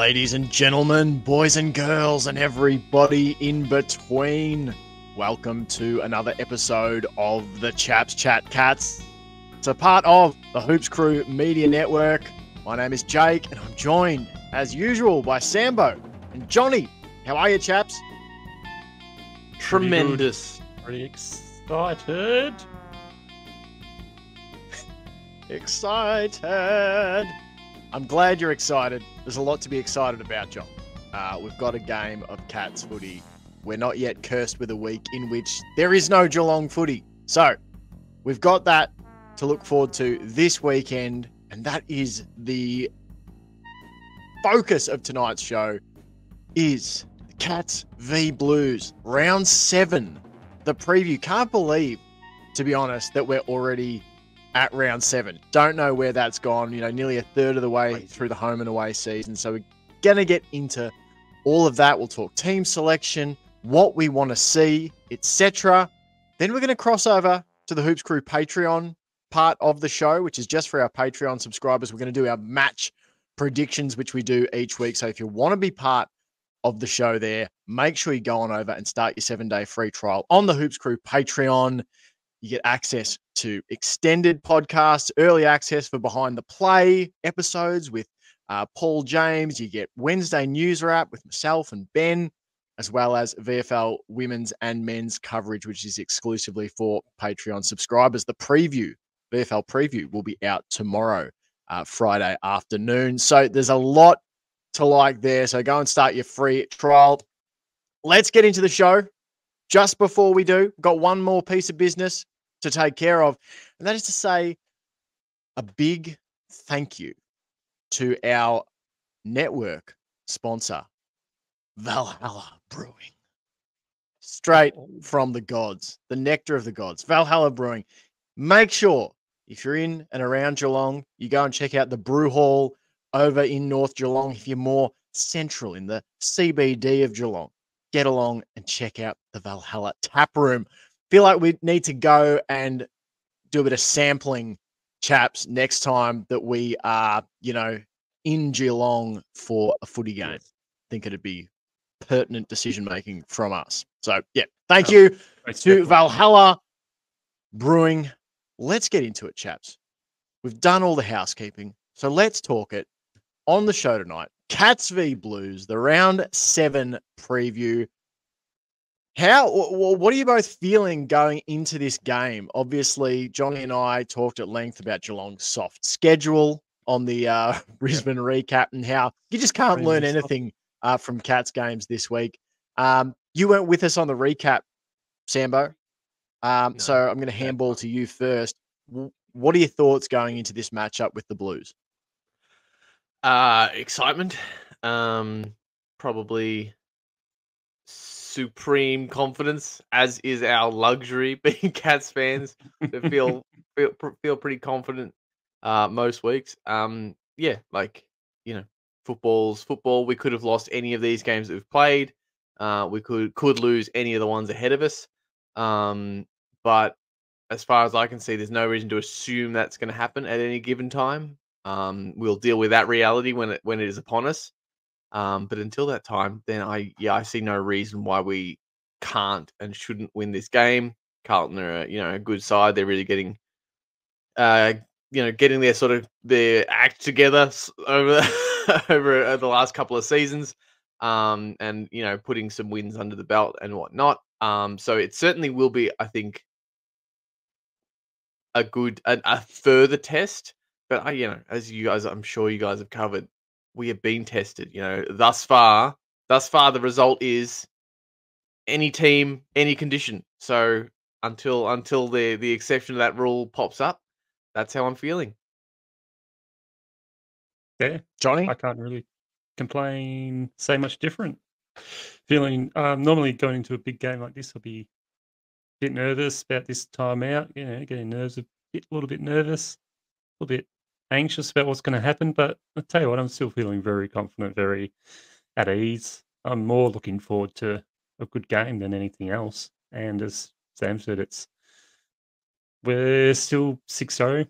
ladies and gentlemen, boys and girls, and everybody in between. Welcome to another episode of the Chaps Chat Cats. It's a part of the Hoops Crew Media Network. My name is Jake, and I'm joined, as usual, by Sambo and Johnny. How are you, chaps? Tremendous. Pretty excited. Excited. I'm glad you're excited. There's a lot to be excited about, John. Uh, we've got a game of Cats footy. We're not yet cursed with a week in which there is no Geelong footy. So we've got that to look forward to this weekend, and that is the focus of tonight's show is Cats v Blues, round seven. The preview. Can't believe, to be honest, that we're already at round seven. Don't know where that's gone. You know, nearly a third of the way through the home and away season. So we're gonna get into all of that. We'll talk team selection, what we want to see, etc. Then we're gonna cross over to the Hoops Crew Patreon part of the show, which is just for our Patreon subscribers. We're gonna do our match predictions, which we do each week. So if you want to be part of the show there, make sure you go on over and start your seven day free trial on the Hoops Crew Patreon. You get access to extended podcasts, early access for behind the play episodes with uh, Paul James. You get Wednesday news wrap with myself and Ben, as well as VFL women's and men's coverage, which is exclusively for Patreon subscribers. The preview, VFL preview, will be out tomorrow, uh, Friday afternoon. So there's a lot to like there. So go and start your free trial. Let's get into the show. Just before we do, got one more piece of business to take care of, and that is to say a big thank you to our network sponsor, Valhalla Brewing. Straight oh. from the gods, the nectar of the gods, Valhalla Brewing. Make sure if you're in and around Geelong, you go and check out the brew hall over in North Geelong. If you're more central in the CBD of Geelong, get along and check out the Valhalla Tap Room. Feel like we need to go and do a bit of sampling, chaps, next time that we are, you know, in Geelong for a footy game. I think it'd be pertinent decision making from us. So, yeah, thank Oh, you to. Valhalla Brewing. Let's get into it, chaps. We've done all the housekeeping, so let's talk it on the show tonight. Cats v Blues, the round seven preview. How, wh- wh- what are you both feeling going into this game? Obviously, Johnny and I talked at length about Geelong's soft schedule on the uh, Brisbane recap and how you just can't learn anything uh, from Cats games this week. Um, you weren't with us on the recap, Sambo. Um, No. so I'm going to handball to you first. What are your thoughts going into this matchup with the Blues? Uh excitement. Um probably supreme confidence, as is our luxury being Cats fans. to feel feel feel pretty confident uh most weeks. Um yeah, like, you know, football's football. We could have lost any of these games that we've played. Uh we could could lose any of the ones ahead of us. Um but as far as I can see, there's no reason to assume that's going to happen at any given time. Um, we'll deal with that reality when it when it is upon us. Um, but until that time, then I yeah I see no reason why we can't and shouldn't win this game. Carlton are you know a good side. They're really getting uh you know getting their sort of their act together s- over over uh, the last couple of seasons. Um, and you know putting some wins under the belt and whatnot. Um, so it certainly will be, I think, a good a, a further test. But I, you know, as you guys, I'm sure you guys have covered, we have been tested. You know, thus far, thus far, the result is any team, any condition. So until until the the exception to that rule pops up, that's how I'm feeling. Yeah, Johnny? I can't really complain, say much different. Feeling um, normally going into a big game like this, I'll be a bit nervous about this time out. You know, getting nerves a bit, a little bit nervous, a little bit anxious about what's going to happen. But I tell you what, I'm still feeling very confident, very at ease. I'm more looking forward to a good game than anything else. And as Sam said, it's we're still 6-0.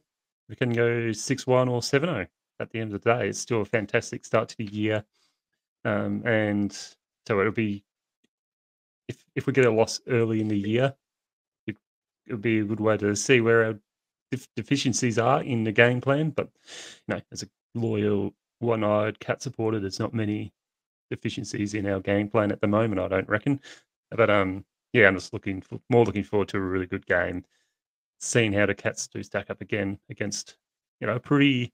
We can go 6-1 or 7-0 at the end of the day. It's still a fantastic start to the year. um, and so it'll be if if we get a loss early in the year, it it'll be a good way to see where our def- deficiencies are in the game plan. But you know, as a loyal, one-eyed cat supporter, there's not many deficiencies in our game plan at the moment. I don't reckon. But um, yeah, I'm just looking for, more looking forward to a really good game. Seeing how the Cats do stack up again against you know a pretty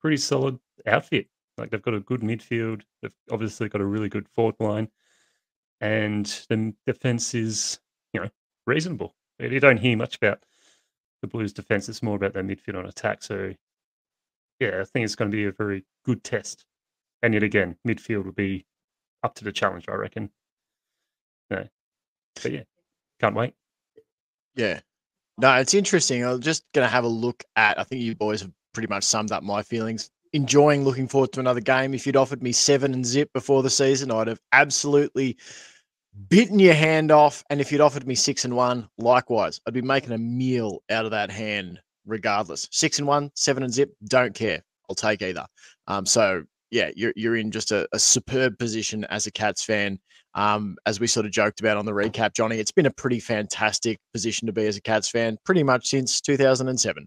pretty solid outfit. Like they've got a good midfield. They've obviously got a really good forward line, and the defense is you know reasonable. You don't hear much about the Blues' defense. It's more about their midfield on attack. So yeah, I think it's going to be a very good test. And yet again, midfield will be up to the challenge, I reckon. No. But yeah, can't wait. Yeah. No, it's interesting. I'm just going to have a look at, I think you boys have pretty much summed up my feelings. Enjoying looking forward to another game. If you'd offered me seven and zip before the season, I'd have absolutely bitten your hand off. And if you'd offered me six and one, likewise, I'd be making a meal out of that hand regardless. Six and one, seven and zip, don't care. I'll take either. Um, so yeah, you're you're in just a, a superb position as a Cats fan. Um, as we sort of joked about on the recap, Johnny, it's been a pretty fantastic position to be as a Cats fan, pretty much since 2007.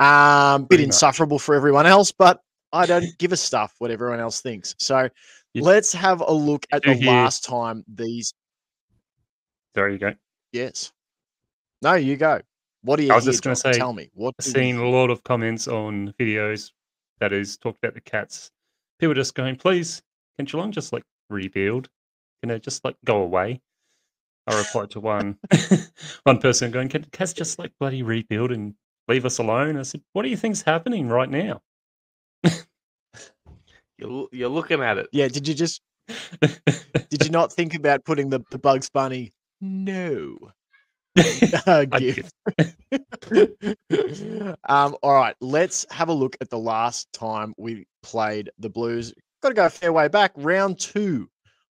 Um, bit much. insufferable for everyone else, but I don't give a stuff what everyone else thinks. So Let's have a look at the last time these. There you go. Yes. No, you go. What do you? I was just gonna say, Tell me what. I've you seen a lot of comments on videos that is talked about the cats. People just going, please, can Geelong just like rebuild? Can it just like go away? I replied to one one person going, Can cats just like bloody rebuild and leave us alone? I said, What do you think's happening right now? You're, you're looking at it. Yeah. Did you just? Did you not think about putting the, the Bugs Bunny? No. uh, I gif? did. um, all right, let's have a look at the last time we played the Blues. Got to go a fair way back. Round two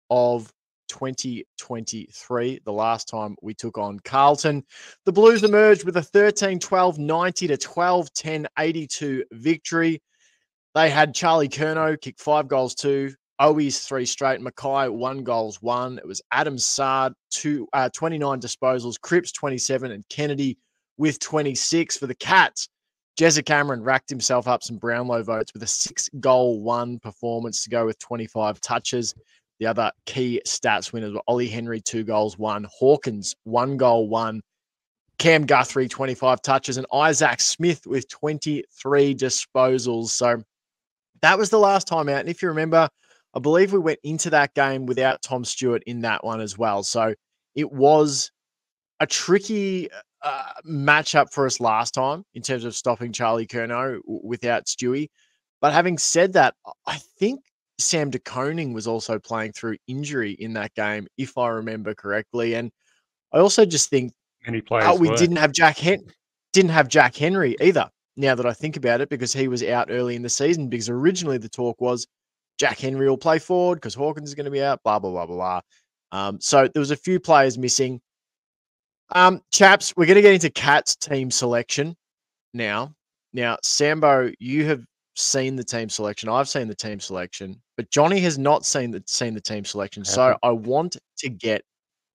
of 2023, the last time we took on Carlton. The Blues emerged with a 13 12 90 to 12 10 82 victory. They had Charlie Curnow kick five goals, two. Owies three straight. McKay one goals, one. It was Adam Saad two uh, 29 disposals, Cripps 27, and Kennedy with 26 for the Cats. Jezza Cameron racked himself up some Brownlow votes with a six goal one performance to go with 25 touches. The other key stats winners were Ollie Henry, two goals, one. Hawkins, one goal, one. Cam Guthrie, 25 touches, and Isaac Smith with 23 disposals. So that was the last time out. And if you remember, I believe we went into that game without Tom Stewart in that one as well. So it was a tricky uh, matchup for us last time in terms of stopping Charlie Curnow without Stewie. But having said that, I think Sam De Koning was also playing through injury in that game, if I remember correctly. And I also just think Many players. oh, we were. didn't have Jack Hen- didn't have Jack Henry either. Now that I think about it, because he was out early in the season, because originally the talk was Jack Henry will play forward because Hawkins is going to be out, blah blah blah blah blah. Um, so there was a few players missing. Um, chaps, we're going to get into Cats team selection now. Now, Sambo, you have seen the team selection. I've seen the team selection, but Johnny has not seen the seen the team selection. So I want to get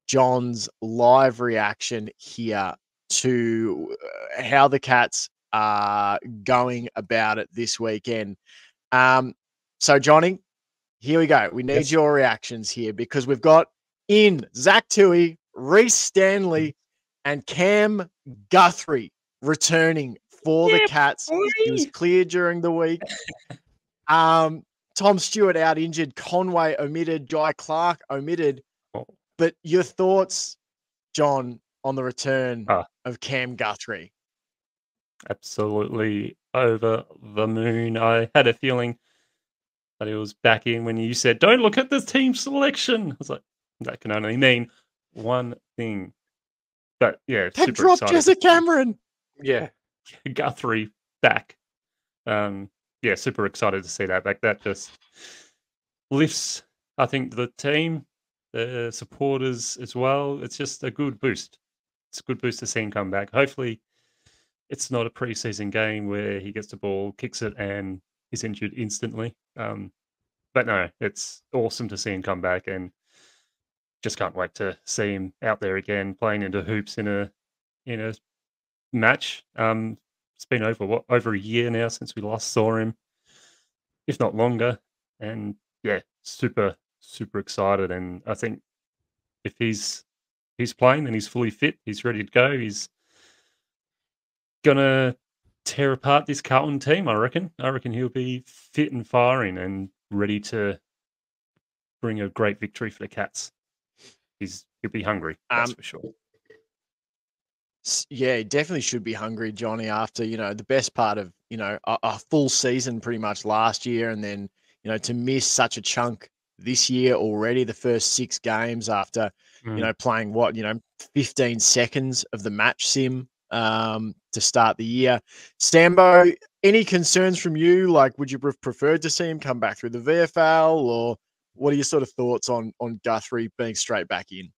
John's live reaction here to uh, how the Cats are going about it this weekend. Um, so Johnny, here we go. We need Yes. your reactions here because we've got in Zach Tuohy, Rhys Stanley, and Cam Guthrie returning for the Yeah, Cats. He was boy. cleared during the week. Um, Tom Stewart out injured, Conway omitted, Jhye Clark omitted. Oh. But your thoughts, John, on the return Ah. of Cam Guthrie? Absolutely over the moon. I had a feeling that he was back in when you said, "Don't look at the team selection." I was like, that can only mean one thing. But yeah, They super dropped excited to Jessica Cameron. Yeah. Guthrie back. Um, yeah, super excited to see that back. That just lifts, I think, the team, the supporters as well. It's just a good boost. It's a good boost to see him come back. Hopefully, it's not a preseason game where he gets the ball, kicks it, and is injured instantly. Um, but no, it's awesome to see him come back, and just can't wait to see him out there again playing into hoops in a in a match. Um, it's been over what over a year now since we last saw him, if not longer. And yeah, super super excited. And I think if he's he's playing and he's fully fit, he's ready to go. He's gonna tear apart this Carlton team. I reckon. I reckon he'll be fit and firing and ready to bring a great victory for the Cats. He's he'll be hungry. That's um, for sure yeah, definitely should be hungry, Johnny. After you know the best part of you know a, a, full season, pretty much last year, and then you know to miss such a chunk this year already, the first six games after mm. you know playing what you know 15 seconds of the match sim um, to start the year. Sambo, any concerns from you? Like, would you have preferred to see him come back through the VFL, or what are your sort of thoughts on on Guthrie being straight back in?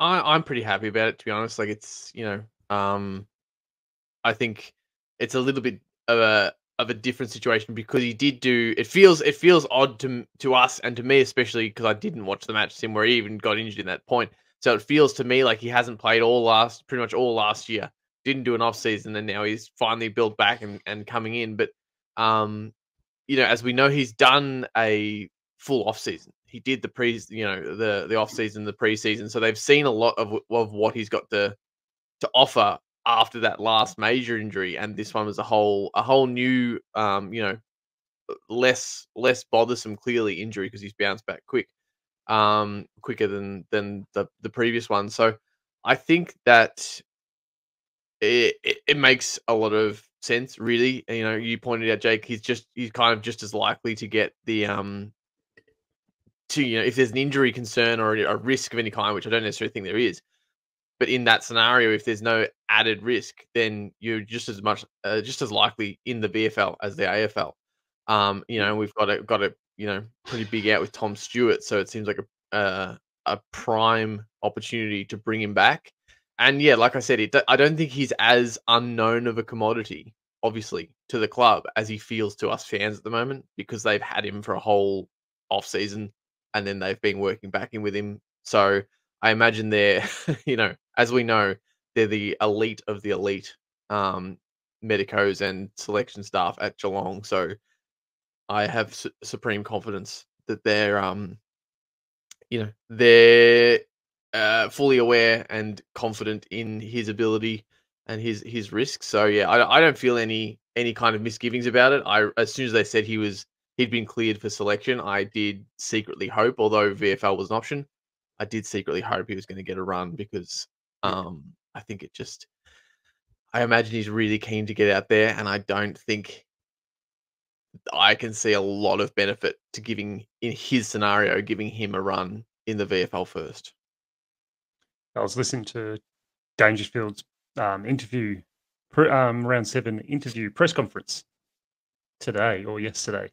I, I'm pretty happy about it, to be honest. Like, it's you know um, I think it's a little bit of a of a different situation because he did do. It feels it feels odd to to us and to me especially because I didn't watch the match sim where he even got injured in that point. So it feels to me like he hasn't played all last pretty much all last year. Didn't do an off season and now he's finally built back and, and coming in. But um, you know, as we know, he's done a full off season. He did the pre, you know, the the off season, the preseason. So they've seen a lot of of what he's got to to offer after that last major injury, and this one was a whole a whole new, um, you know, less less bothersome, clearly injury because he's bounced back quick, um, quicker than than the the previous one. So I think that it, it, it makes a lot of sense, really. You know, you pointed out Jake, he's just he's kind of just as likely to get the um to you know if there's an injury concern or a risk of any kind, which I don't necessarily think there is, but in that scenario, if there's no added risk, then you're just as much, uh, just as likely in the VFL as the AFL. Um, you know, we've got a got a you know pretty big out with Tom Stewart, so it seems like a uh, a prime opportunity to bring him back. And yeah, like I said, it, I don't think he's as unknown of a commodity, obviously, to the club as he feels to us fans at the moment because they've had him for a whole off season and then they've been working back in with him. So I imagine they're, you know, as we know, they're the elite of the elite um, medicos and selection staff at Geelong. So I have su- supreme confidence that they're, um, you know, they're uh, fully aware and confident in his ability and his his risks. So yeah, I, I don't feel any any kind of misgivings about it. I as soon as they said he was he'd been cleared for selection, I did secretly hope, although VFL was an option, I did secretly hope he was going to get a run because um, I think it just. I imagine he's really keen to get out there, and I don't think I can see a lot of benefit to giving in his scenario, giving him a run in the VFL first. I was listening to Dangerfield's um, interview, um, round seven interview press conference today or yesterday,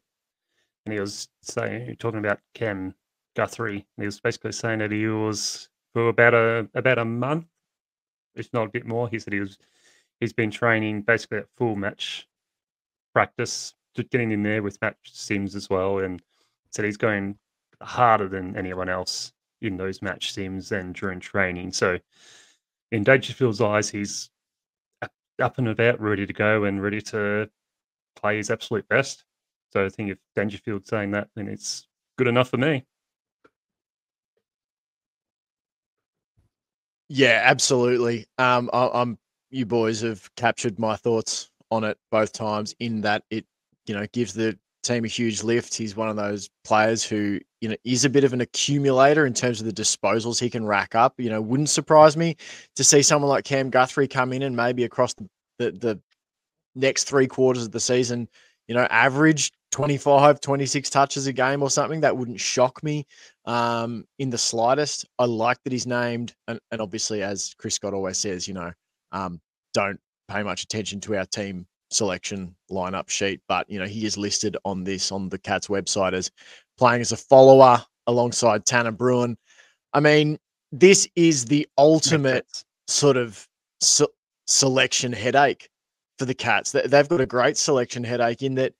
and he was saying talking about Cam Guthrie. And he was basically saying that he was for about a about a month, if not a bit more. He said he was he's been training basically at full match practice, just getting in there with match sims as well, and said he's going harder than anyone else in those match sims and during training. So, in Dangerfield's eyes, he's up and about, ready to go, and ready to play his absolute best. So I think if Dangerfield's saying that, then it's good enough for me. Yeah, absolutely. Um, I, I'm. You boys have captured my thoughts on it both times. In that it, you know, gives the team a huge lift. He's one of those players who, you know, is a bit of an accumulator in terms of the disposals he can rack up. You know, wouldn't surprise me to see someone like Cam Guthrie come in and maybe across the, the, the next three quarters of the season, you know, average 25, 26 touches a game or something. That wouldn't shock me um, in the slightest. I like that he's named, and, and obviously, as Chris Scott always says, you know, um, don't pay much attention to our team selection lineup sheet, but you know, he is listed on this on the Cats website as playing as a follower alongside Tanner Bruhn. I mean, this is the ultimate sort of selection headache for the Cats. They've got a great selection headache in that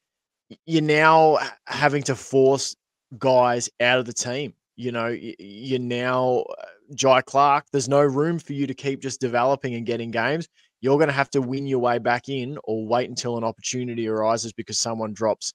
you're now having to force guys out of the team. You know, you're now uh, Jhye Clark. There's no room for you to keep just developing and getting games. You're going to have to win your way back in, or wait until an opportunity arises because someone drops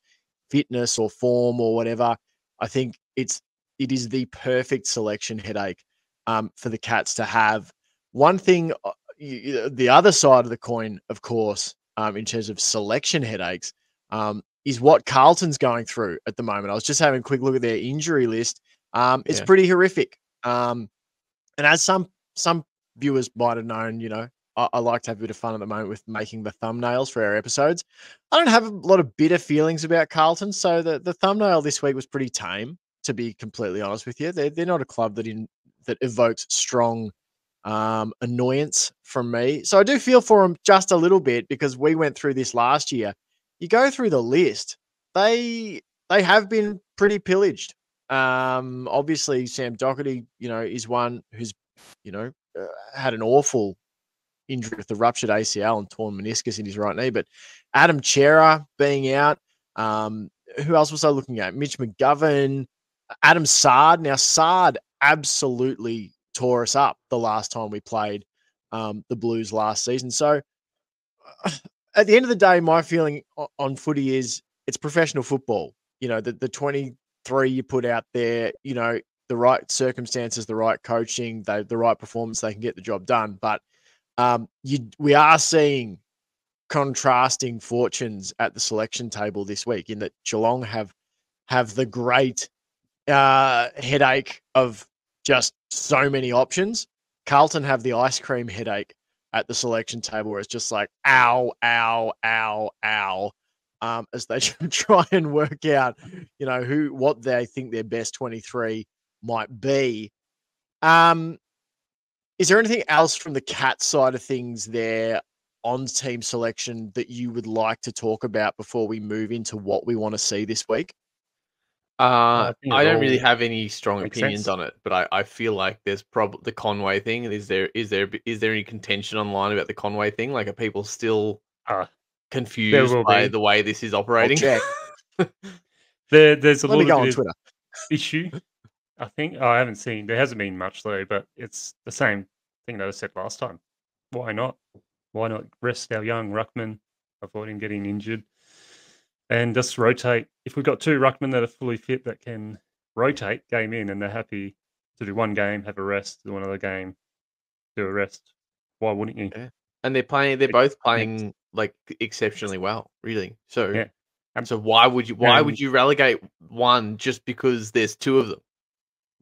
fitness or form or whatever. I think it's it is the perfect selection headache um, for the Cats to have. One thing, uh, the other side of the coin, of course, um, in terms of selection headaches, um, is what Carlton's going through at the moment. I was just having a quick look at their injury list. Um, it's yeah. pretty horrific. Um, and as some some viewers might have known, you know, I, I, like to have a bit of fun at the moment with making the thumbnails for our episodes. I don't have a lot of bitter feelings about Carlton, so the the thumbnail this week was pretty tame. To be completely honest with you, they're they're not a club that in that evokes strong um, annoyance from me. So I do feel for them just a little bit because we went through this last year. You go through the list, they they have been pretty pillaged. Um, obviously, Sam Docherty, you know, is one who's you know uh, had an awful injury with the ruptured ACL and torn meniscus in his right knee. But Adam Cerra being out. Um, who else was I looking at? Mitch McGovern, Adam Saad. Now Saad absolutely tore us up the last time we played um, the Blues last season. So at the end of the day, my feeling on footy is it's professional football. You know, the, the 23 you put out there, you know, the right circumstances, the right coaching, the, the right performance, they can get the job done. But um, you, we are seeing contrasting fortunes at the selection table this week in that Geelong have have the great uh, headache of just so many options. Carlton have the ice cream headache at the selection table where it's just like ow, ow, ow, ow. Um, as they try and work out, you know, who what they think their best 23 might be. Um, is there anything else from the cat side of things there on team selection that you would like to talk about before we move into what we want to see this week? Uh, I, I don't really have any strong opinions sense. on it, but I, I feel like there's probably the Conway thing. Is there is there is there any contention online about the Conway thing? Like, are people still uh, confused by be. the way this is operating? there, there's a Let little bit of issue. I think oh, I haven't seen. There hasn't been much though, but it's the same thing that I said last time. Why not? Why not rest our young ruckman, avoid him getting injured? and just rotate. If we've got two ruckmen that are fully fit that can rotate game in and they're happy to do one game, have a rest, do another game, do a rest, why wouldn't you? Yeah. And they're playing. They're both playing like exceptionally well, really. So, yeah. so why would you? Why would you relegate one just because there's two of them?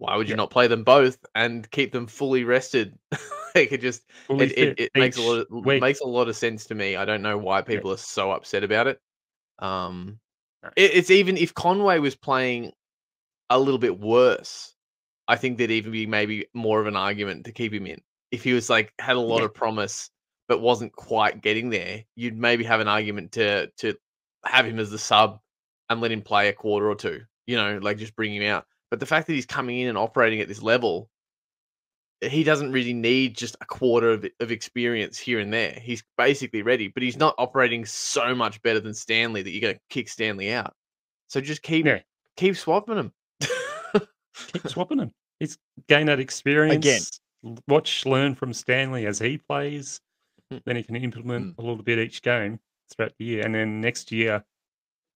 Why would you yeah. not play them both and keep them fully rested? they could just it, it, it makes a lot of week. makes a lot of sense to me. I don't know why people yeah. are so upset about it. Um, it, it's even if Conway was playing a little bit worse, I think there'd even be maybe more of an argument to keep him in. If he was like had a lot yeah. of promise but wasn't quite getting there, you'd maybe have an argument to to have him as the sub and let him play a quarter or two. You know, like just bring him out. But the fact that he's coming in and operating at this level, he doesn't really need just a quarter of, of experience here and there. He's basically ready, but he's not operating so much better than Stanley that you're going to kick Stanley out. So just keep yeah. keep swapping him. keep swapping him. He's gained that experience. Again, watch, learn from Stanley as he plays. Mm. Then he can implement mm. a little bit each game throughout the year, and then next year,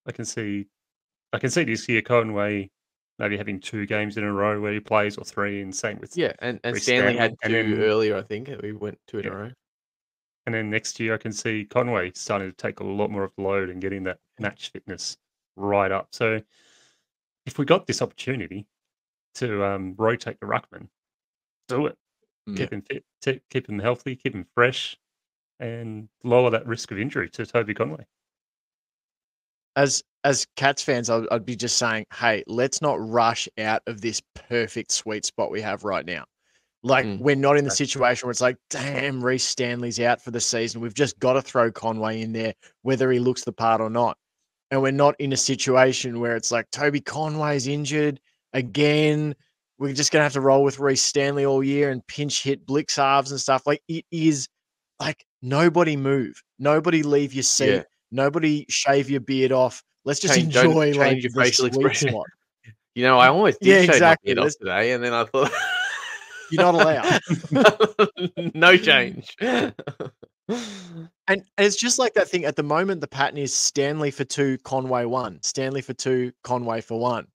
I can see, I can see this year Conway maybe having two games in a row where he plays or three, and same with yeah. And, and Stanley, Stanley, had two then, earlier, I think. We went two in yeah. a row. And then next year, I can see Conway starting to take a lot more of the load and getting that match fitness right up. So, if we got this opportunity to um, rotate the ruckman, do it. Yeah. Keep him fit, t- keep him healthy, keep him fresh, and lower that risk of injury to Toby Conway. As as Cats fans, I'd, I'd, be just saying, hey, let's not rush out of this perfect sweet spot we have right now. Like, mm. we're not in the situation where it's like, damn, Rhys Stanley's out for the season. We've just got to throw Conway in there, whether he looks the part or not. And we're not in a situation where it's like, Toby Conway's injured again. We're just going to have to roll with Rhys Stanley all year and pinch hit Blicavs and stuff. Like, it is like nobody move, nobody leave your seat, yeah. Nobody shave your beard off Let's just change, enjoy change like, your facial expression. You know, I almost did Yeah, shave exactly, my beard off today, and then I thought You're not allowed. no change. And, and it's just like that thing at the moment. The pattern is Stanley for two, Conway one. Stanley for two, Conway for one.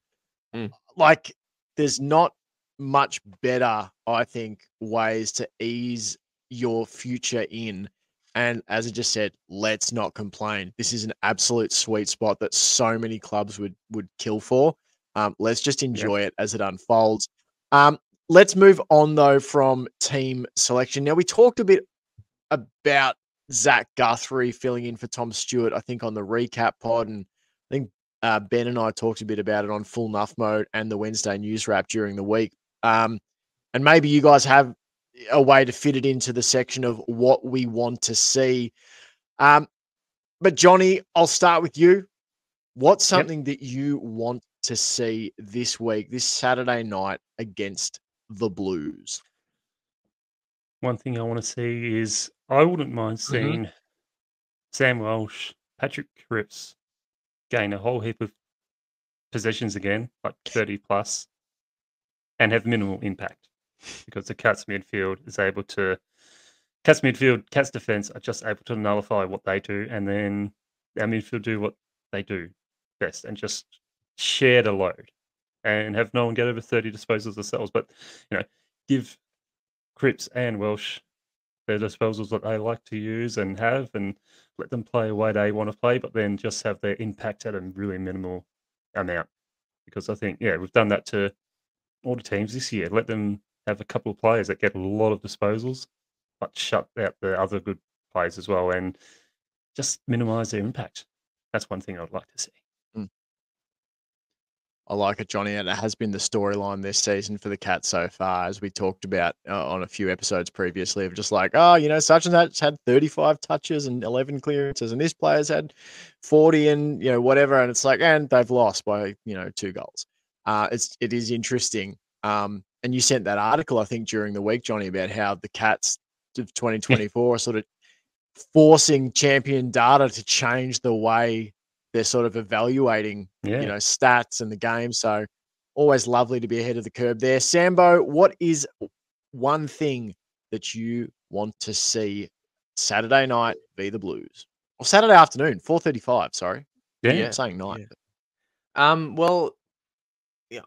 Mm. Like, there's not much better, I think, ways to ease your future in. And as I just said, let's not complain. This is an absolute sweet spot that so many clubs would would kill for. Um, let's just enjoy it as it unfolds. Um, let's move on though from team selection. Now we talked a bit about Zach Guthrie filling in for Tom Stewart, I think, on the recap pod. And I think uh, Ben and I talked a bit about it on Full Nuff Mode and the Wednesday news wrap during the week. Um, and maybe you guys have a way to fit it into the section of what we want to see. Um, but Johnny, I'll start with you. What's Yep. something that you want to see this week, this Saturday night against the Blues? One thing I want to see is I wouldn't mind Mm-hmm. seeing Sam Welsh, Patrick Cripps gain a whole heap of possessions again, like 30 plus, and have minimal impact because the Cats midfield is able to. Cats midfield, Cats defense are just able to nullify what they do, and then our midfield do what they do best and just share the load and have no one get over 30 disposals themselves. But, you know, give Cripps and Welsh their disposals that they like to use and have and let them play the way they want to play, but then just have their impact at a really minimal amount. Because I think, yeah, we've done that to all the teams this year. Let them have a couple of players that get a lot of disposals, but shut out the other good players as well and just minimize their impact. That's one thing I'd like to see. I like it, Johnny, and it has been the storyline this season for the Cats so far, as we talked about uh, on a few episodes previously, of just like, oh, you know, such and such had 35 touches and 11 clearances, and this player's had 40 and you know whatever, and it's like, and they've lost by you know two goals. Uh, it's it is interesting. Um, and you sent that article, I think, during the week, Johnny, about how the Cats of 2024 are sort of forcing champion data to change the way they're sort of evaluating Yeah. you know stats and the game. So always lovely to be ahead of the curve there. Sambo, what is one thing that you want to see Saturday night be the Blues or Saturday afternoon, four thirty-five? Sorry, yeah. Yeah. Saying night. yeah. Um, well,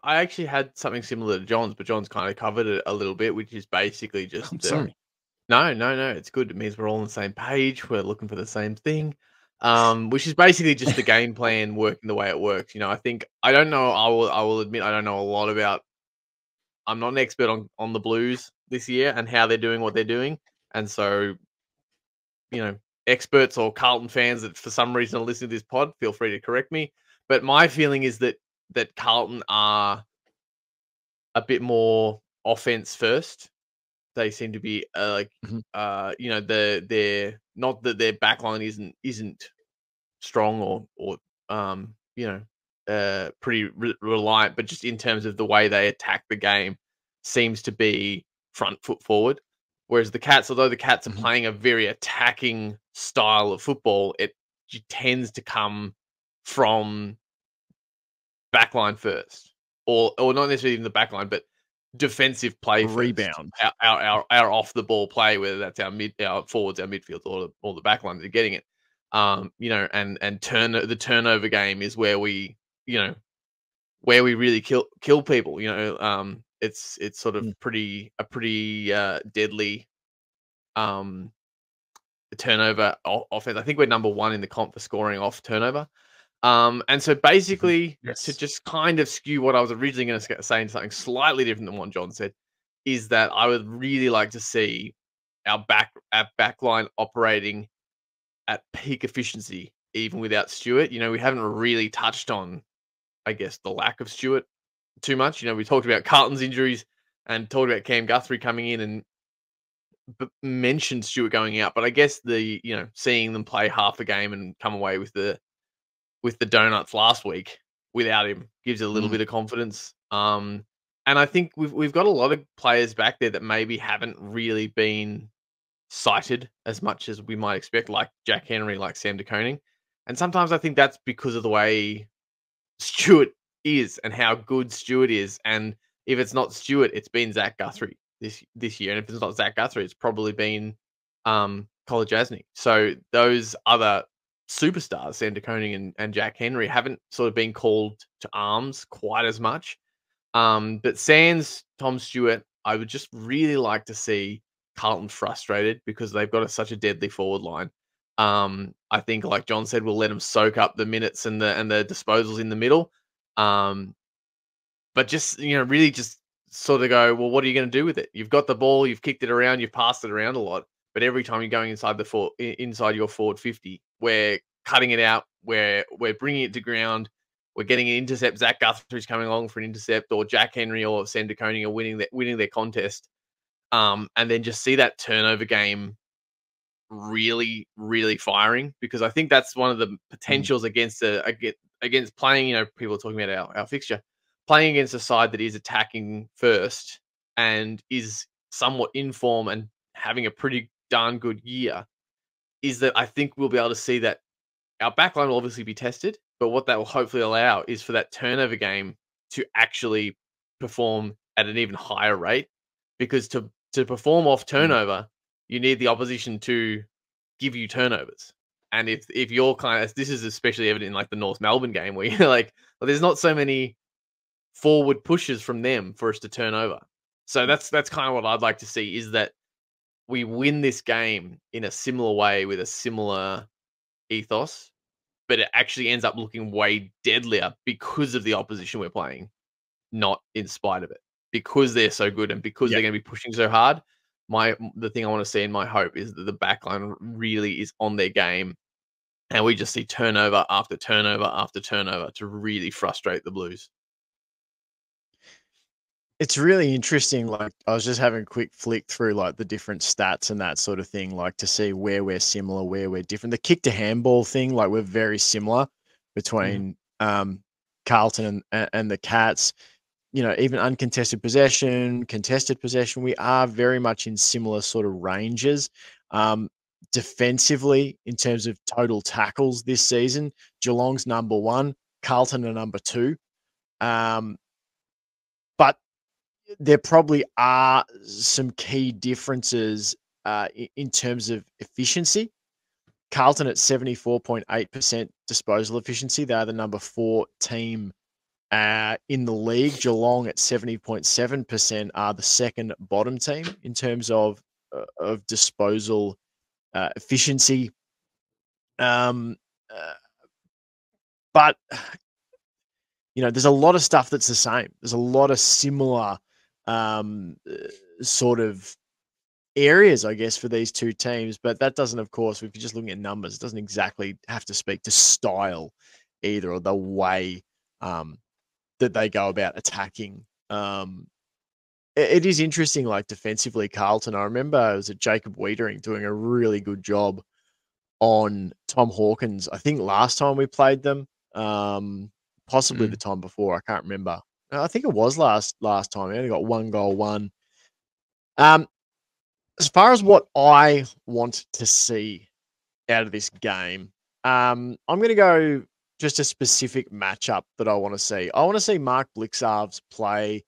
I actually had something similar to John's, but John's kind of covered it a little bit, which is basically just I'm the- sorry. No, no, no. It's good. It means we're all on the same page. We're looking for the same thing. Um, which is basically just the game plan working the way it works. You know, I think I don't know. I will. I will admit I don't know a lot about. I'm not an expert on on the Blues this year and how they're doing what they're doing, and so, you know, experts or Carlton fans that for some reason are listening to this pod, feel free to correct me. But my feeling is that that Carlton are a bit more offense first. They seem to be uh, like Mhm. uh you know the their not that their backline isn't isn't strong or or um you know uh pretty re- reliant, but just in terms of the way they attack the game seems to be front foot forward. Whereas the Cats, although the Cats are Mhm. playing a very attacking style of football, it tends to come from backline first, or or not necessarily even the backline, but defensive play first. Rebound. our, our, our, our off the ball play, whether that's our mid, our forwards, our midfield, or the, or the backline that are getting it. Um, you know, and and turn the turnover game is where we, you know, where we really kill kill people. You know, um, it's it's sort of Mm. pretty a pretty uh, deadly um turnover offense. I think we're number one in the comp for scoring off turnover. Um, and so basically, Yes. to just kind of skew what I was originally going to say into something slightly different than what John said, is that I would really like to see our back our backline operating at peak efficiency, even without Stewart. You know, we haven't really touched on, I guess, the lack of Stewart too much. You know, we talked about Carlton's injuries and talked about Cam Guthrie coming in and b- mentioned Stewart going out, but I guess the you know seeing them play half a game and come away with the with the donuts last week without him gives it a little Mm. bit of confidence. Um, and I think we've we've got a lot of players back there that maybe haven't really been cited as much as we might expect, like Jack Henry, like Sam De Koning. And sometimes I think that's because of the way Stewart is and how good Stewart is. And if it's not Stewart, it's been Zach Guthrie this this year. And if it's not Zach Guthrie, it's probably been um Kolodjashnij. So those other superstars, Sam De Koning and, and Jack Henry, haven't sort of been called to arms quite as much. Um, but Sands, Tom Stewart, I would just really like to see Carlton frustrated because they've got a, such a deadly forward line. Um, I think, like John said, we'll let them soak up the minutes and the and the disposals in the middle. Um, but just you know, really just sort of go, well, what are you going to do with it? You've got the ball, you've kicked it around, you've passed it around a lot, but every time you're going inside the for, inside your forward fifty, we're cutting it out, we're we're bringing it to ground, we're getting an intercept. Zach Guthrie's coming along for an intercept, or Jack Henry or Sam De Koning are winning that winning their contest. Um, and then just see that turnover game really, really firing because I think that's one of the mm. potentials mm. against a against, against playing. You know, people are talking about our, our fixture playing against a side that is attacking first and is somewhat in form and having a pretty darn good year. Is that I think we'll be able to see that our backline will obviously be tested, but what that will hopefully allow is for that turnover game to actually perform at an even higher rate because to to perform off mm. turnover you need the opposition to give you turnovers. And if if you're kind of this is especially evident in like the North Melbourne game where you're like, well, there's not so many forward pushes from them for us to turn over. So mm. that's that's kind of what I'd like to see is that we win this game in a similar way with a similar ethos, but it actually ends up looking way deadlier because of the opposition we're playing, not in spite of it. Because they're so good and because yep. they're going to be pushing so hard, my the thing I want to see in my hope is that the backline really is on their game, and we just see turnover after turnover after turnover to really frustrate the Blues. It's really interesting. Like I was just having a quick flick through like the different stats and that sort of thing, like to see where we're similar, where we're different. The kick to handball thing, like we're very similar mm. between mm. um, Carlton and, and the Cats you know, even uncontested possession, contested possession, we are very much in similar sort of ranges. Um, defensively, in terms of total tackles this season, Geelong's number one, Carlton are number two. Um, there probably are some key differences uh, in terms of efficiency. Carlton at 74.8% disposal efficiency. They are the number four team uh, in the league, Geelong at 70.7% are the second bottom team in terms of uh, of disposal uh, efficiency. Um, uh, but you know, there's a lot of stuff that's the same. There's a lot of similar um, uh, sort of areas, I guess, for these two teams. But that doesn't, of course, if you're just looking at numbers, it doesn't exactly have to speak to style either or the way um, that they go about attacking. Um, it, it is interesting, like defensively, Carlton. I remember it was a Jacob Weitering doing a really good job on Tom Hawkins. I think last time we played them, um, possibly mm. the time before. I can't remember. I think it was last last time. He only got one goal, one. Um, as far as what I want to see out of this game, um, I'm going to go just a specific matchup that I want to see. I want to see Mark Blicavs play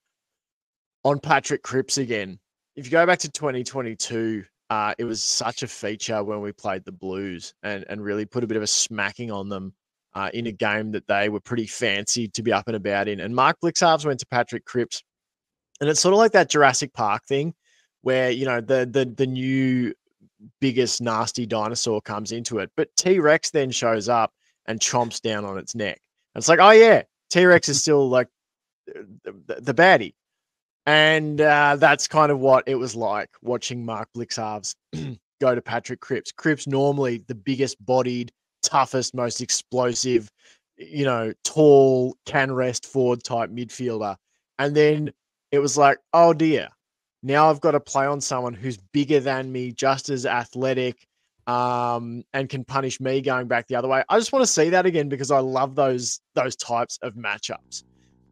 on Patrick Cripps again. If you go back to 2022, uh, it was such a feature when we played the Blues and, and really put a bit of a smacking on them uh, in a game that they were pretty fancy to be up and about in. And Mark Blicavs went to Patrick Cripps. And it's sort of like that Jurassic Park thing where, you know, the the the new biggest nasty dinosaur comes into it. But T Rex then shows up and chomps down on its neck. And it's like, oh yeah, T Rex is still like the, the baddie. And uh, that's kind of what it was like watching Mark Blicavs go to Patrick Cripps. Cripps normally the biggest bodied, toughest, most explosive, you know, tall, can rest forward type midfielder. And then it was like, oh dear, now I've got to play on someone who's bigger than me, just as athletic, um, and can punish me going back the other way. I just want to see that again because I love those those types of matchups.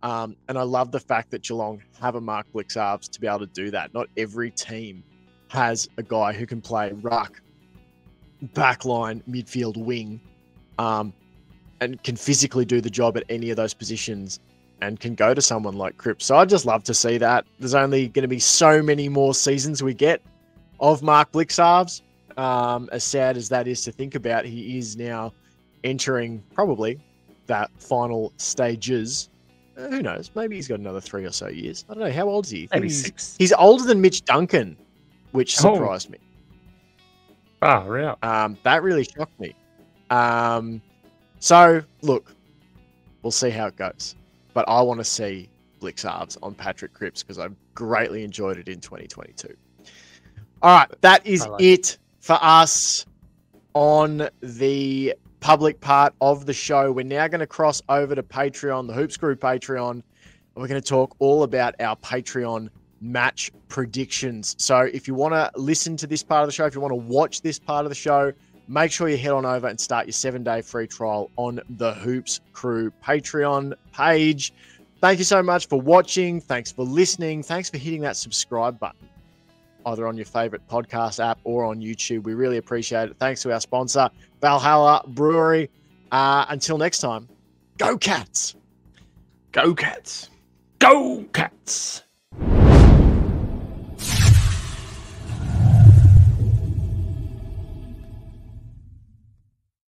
Um, and I love the fact that Geelong have a Mark Blicavs to be able to do that. Not every team has a guy who can play ruck, backline, midfield, wing, um, and can physically do the job at any of those positions and can go to someone like Cripps. So I'd just love to see that. There's only going to be so many more seasons we get of Mark Blicavs. Um, as sad as that is to think about, he is now entering probably that final stages. Uh, who knows? Maybe he's got another three or so years. I don't know. How old is he? Maybe he's, six. he's older than Mitch Duncan, which Oh. surprised me. Far out. Um, that really shocked me. Um, so look, we'll see how it goes. But I want to see Blicavs on Patrick Cripps because I've greatly enjoyed it in 2022. All right, that is like it for us on the public part of the show. We're now going to cross over to Patreon, the Hoops Crew Patreon, and we're going to talk all about our Patreon match predictions. So if you want to listen to this part of the show, if you want to watch this part of the show, make sure you head on over and start your seven day free trial on the Hoops Crew Patreon page. Thank you so much for watching. Thanks for listening. Thanks for hitting that subscribe button, either on your favorite podcast app or on YouTube. We really appreciate it. Thanks to our sponsor, Valhalla Brewery. Uh, until next time, go Cats! Go Cats. Go Cats!